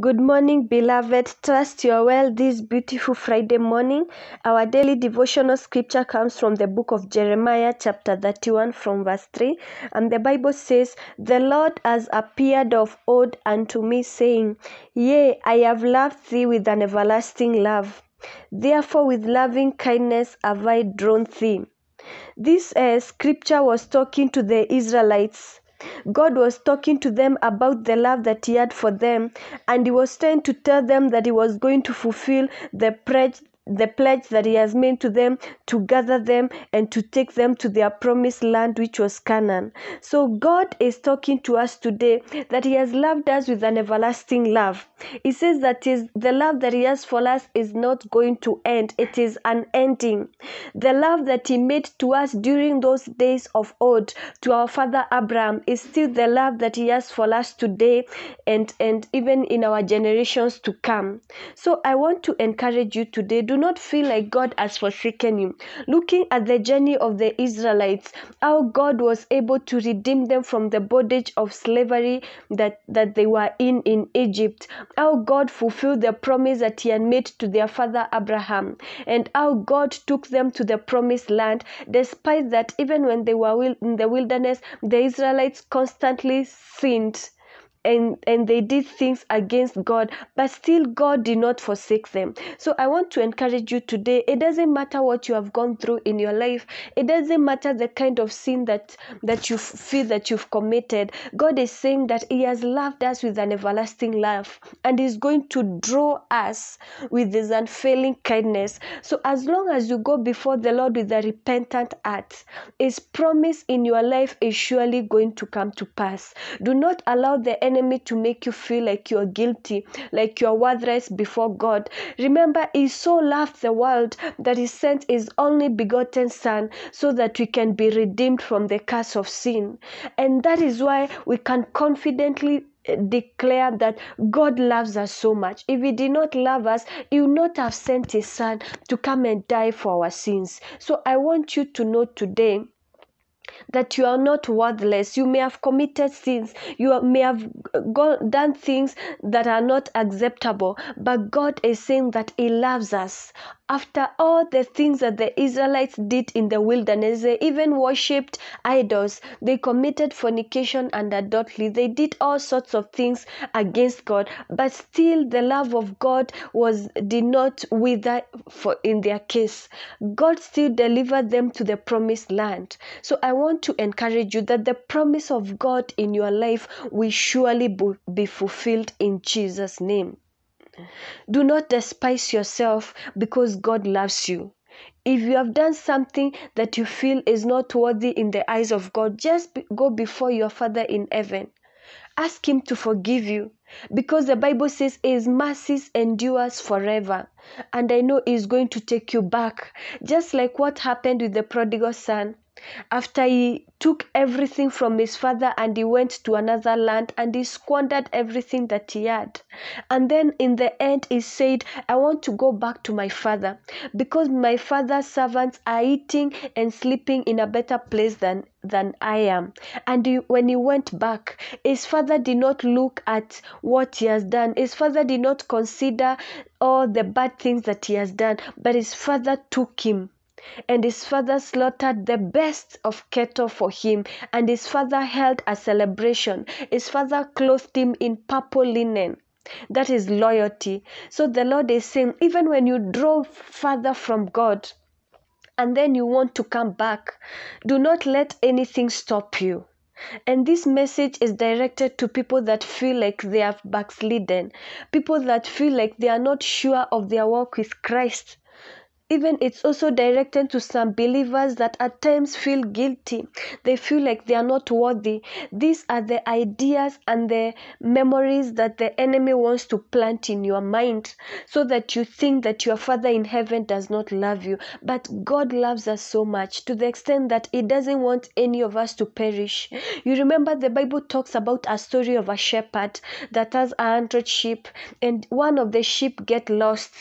Good morning, beloved. Trust you are well this beautiful Friday morning. Our daily devotional scripture comes from the book of Jeremiah, chapter 31, from verse 3. And the Bible says, The Lord has appeared of old unto me, saying, Yea, I have loved thee with an everlasting love. Therefore, with loving kindness have I drawn thee. This uh, scripture was talking to the Israelites God was talking to them about the love that He had for them, and He was trying to tell them that He was going to fulfill the pledge. The pledge that he has made to them to gather them and to take them to their promised land, which was Canaan. So, God is talking to us today that He has loved us with an everlasting love. He says that is the love that He has for us is not going to end, it is unending. The love that He made to us during those days of old to our father Abraham is still the love that He has for us today and, and even in our generations to come. So I want to encourage you today do not feel like God has forsaken you. Looking at the journey of the Israelites, how God was able to redeem them from the bondage of slavery that, that they were in in Egypt, how God fulfilled the promise that He had made to their father Abraham, and how God took them to the promised land, despite that, even when they were in the wilderness, the Israelites constantly sinned and and they did things against God but still God did not forsake them. So I want to encourage you today it doesn't matter what you have gone through in your life it doesn't matter the kind of sin that that you feel that you've committed God is saying that he has loved us with an everlasting love and is going to draw us with his unfailing kindness. So as long as you go before the Lord with a repentant heart his promise in your life is surely going to come to pass. Do not allow the enemy to make you feel like you're guilty, like you're worthless before God. Remember, He so loved the world that He sent His only begotten Son so that we can be redeemed from the curse of sin. And that is why we can confidently eh, declare that God loves us so much. If He did not love us, He would not have sent His Son to come and die for our sins. So I want you to know today that you are not worthless. You may have committed sins. You may have done things that are not acceptable. But God is saying that He loves us. After all the things that the Israelites did in the wilderness, they even worshipped idols. They committed fornication and adultery. They did all sorts of things against God. But still, the love of God was did not wither for in their case. God still delivered them to the promised land. So I want to encourage you that the promise of God in your life will surely be fulfilled in Jesus' name. Do not despise yourself because God loves you. If you have done something that you feel is not worthy in the eyes of God, just go before your Father in heaven. Ask Him to forgive you because the Bible says His mercies endures forever. And I know He's going to take you back, just like what happened with the prodigal son. After he took everything from his father and he went to another land and he squandered everything that he had. And then in the end, he said, I want to go back to my father because my father's servants are eating and sleeping in a better place than, than I am. And he, when he went back, his father did not look at what he has done, his father did not consider all the bad things that he has done, but his father took him and his father slaughtered the best of cattle for him, and his father held a celebration. His father clothed him in purple linen. That is loyalty. So the Lord is saying, even when you draw further from God, and then you want to come back, do not let anything stop you. And this message is directed to people that feel like they have backslidden, people that feel like they are not sure of their walk with Christ even it's also directed to some believers that at times feel guilty. They feel like they are not worthy. These are the ideas and the memories that the enemy wants to plant in your mind so that you think that your father in heaven does not love you. But god loves us so much to the extent that he doesn't want any of us to perish. You remember the bible talks about a story of a shepherd that has a hundred sheep and one of the sheep get lost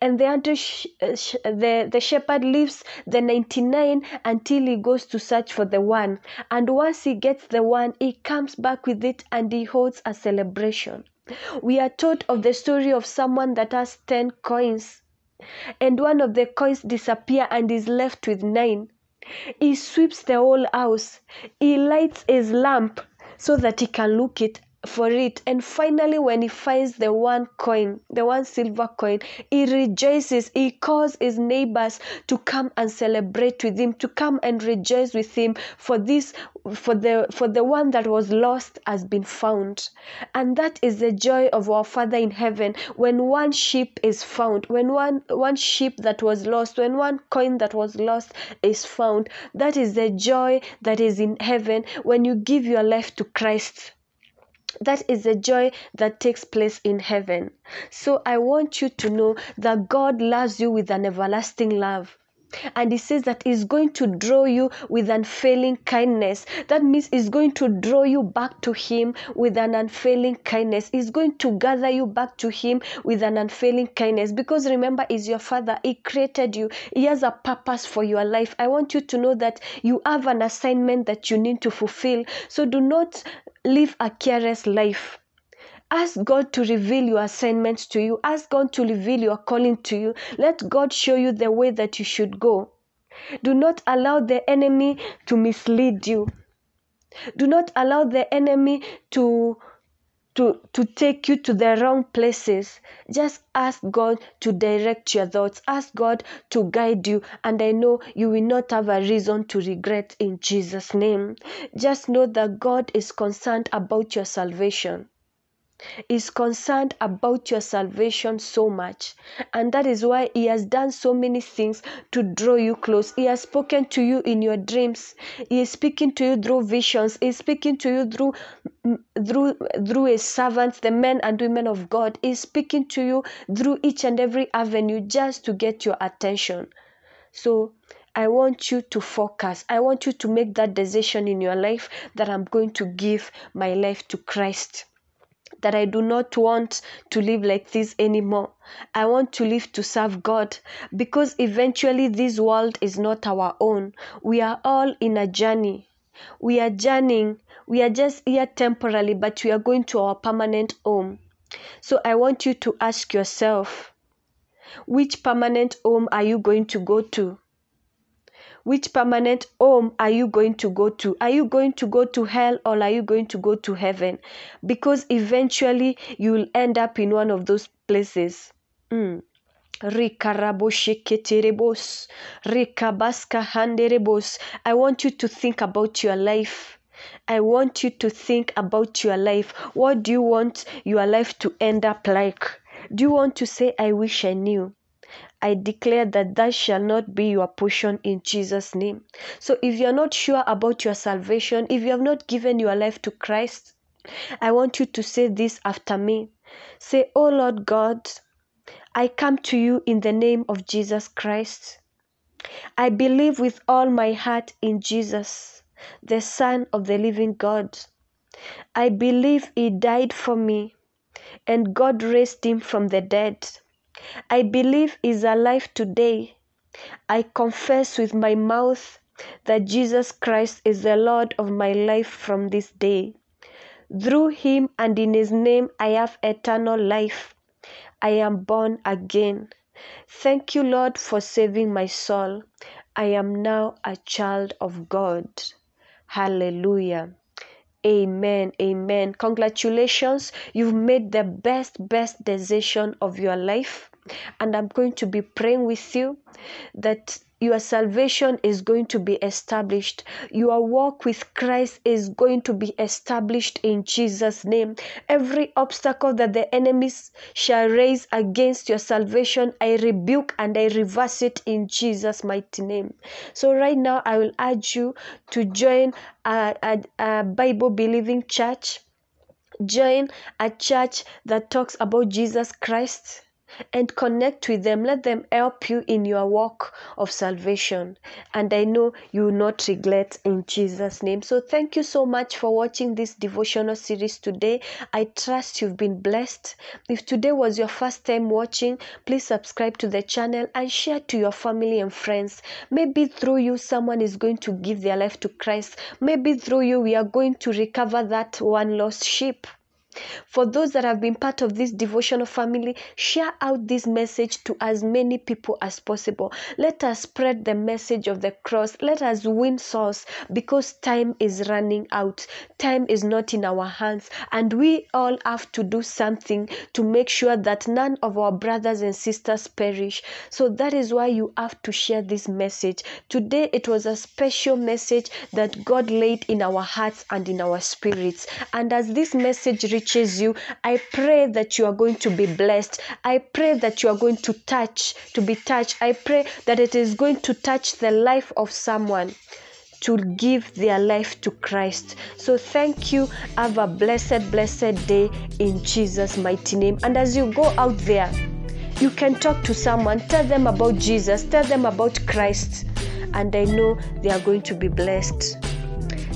and the hundred sh- uh, sh- the, the shepherd leaves the 99 until he goes to search for the one. And once he gets the one, he comes back with it and he holds a celebration. We are told of the story of someone that has 10 coins and one of the coins disappear and is left with 9. He sweeps the whole house. He lights his lamp so that he can look it for it. And finally when he finds the one coin the one silver coin he rejoices. He calls his neighbors to come and celebrate with him to come and rejoice with him. For this for the for the one that was lost has been found. And that is the joy of our father in heaven. When one sheep is found when one one sheep that was lost when one coin that was lost is found that is the joy that is in heaven. When you give your life to Christ that is the joy that takes place in heaven. So I want you to know that God loves you with an everlasting love. And he says that he's going to draw you with unfailing kindness. That means he's going to draw you back to him with an unfailing kindness. He's going to gather you back to him with an unfailing kindness. Because remember, he's your father. He created you. He has a purpose for your life. I want you to know that you have an assignment that you need to fulfill. So do not live a careless life. Ask God to reveal your assignment to you. Ask God to reveal your calling to you. Let God show you the way that you should go. Do not allow the enemy to mislead you. Do not allow the enemy to to, to take you to the wrong places. Just ask God to direct your thoughts. Ask God to guide you. And I know you will not have a reason to regret in Jesus' name. Just know that God is concerned about your salvation is concerned about your salvation so much. And that is why He has done so many things to draw you close. He has spoken to you in your dreams. He is speaking to you through visions. He is speaking to you through mm, through through His servants, the men and women of God. He is speaking to you through each and every avenue just to get your attention. So I want you to focus. I want you to make that decision in your life that I'm going to give my life to Christ that I do not want to live like this anymore. I want to live to serve God because eventually this world is not our own. We are all in a journey. We are journeying. We are just here temporarily, but we are going to our permanent home. So I want you to ask yourself which permanent home are you going to go to? Which permanent home are you going to go to? Are you going to go to hell or are you going to go to heaven? Because eventually you will end up in one of those places. Mm. Rikarabosheketerebos, rikabaska handerebos. I want you to think about your life. I want you to think about your life. What do you want your life to end up like? Do you want to say, I wish I knew? I declare that that shall not be your portion in Jesus' name. So if you're not sure about your salvation, if you have not given your life to Christ, I want you to say this after me. Say, Oh Lord God, I come to you in the name of Jesus Christ. I believe with all my heart in Jesus, the Son of the living God. I believe He died for me and God raised Him from the dead. I believe is alive today. I confess with my mouth that Jesus Christ is the Lord of my life from this day. Through him and in his name I have eternal life. I am born again. Thank you, Lord, for saving my soul. I am now a child of God. Hallelujah. Amen. Amen. Congratulations. You've made the best, best decision of your life. And I'm going to be praying with you that your salvation is going to be established. Your walk with Christ is going to be established in Jesus' name. Every obstacle that the enemies shall raise against your salvation, I rebuke and I reverse it in Jesus' mighty name. So, right now, I will urge you to join a, a, a Bible believing church. Join a church that talks about Jesus Christ and connect with them. Let them help you in your walk of salvation. And I know you will not regret in Jesus' name. So thank you so much for watching this devotional series today. I trust you've been blessed. If today was your first time watching, please subscribe to the channel and share to your family and friends. Maybe through you, someone is going to give their life to Christ. Maybe through you, we are going to recover that one lost sheep. For those that have been part of this devotional family, share out this message to as many people as possible. Let us spread the message of the cross. Let us win souls because time is running out. Time is not in our hands, and we all have to do something to make sure that none of our brothers and sisters perish. So that is why you have to share this message. Today it was a special message that God laid in our hearts and in our spirits. And as this message reaches you, I pray that you are going to be blessed. I pray that you are going to touch, to be touched. I pray that it is going to touch the life of someone to give their life to Christ. So thank you. Have a blessed, blessed day in Jesus' mighty name. And as you go out there, you can talk to someone, tell them about Jesus, tell them about Christ, and I know they are going to be blessed.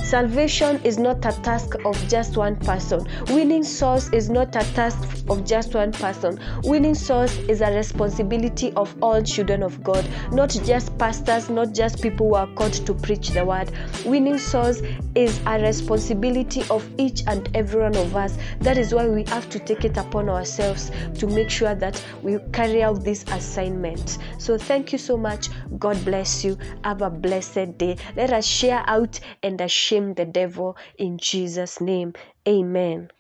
Salvation is not a task of just one person. Winning souls is not a task of just one person. Winning souls is a responsibility of all children of God, not just pastors, not just people who are called to preach the word. Winning souls is a responsibility of each and every one of us. That is why we have to take it upon ourselves to make sure that we carry out this assignment. So thank you so much. God bless you. Have a blessed day. Let us share out and share shame the devil in Jesus' name. Amen.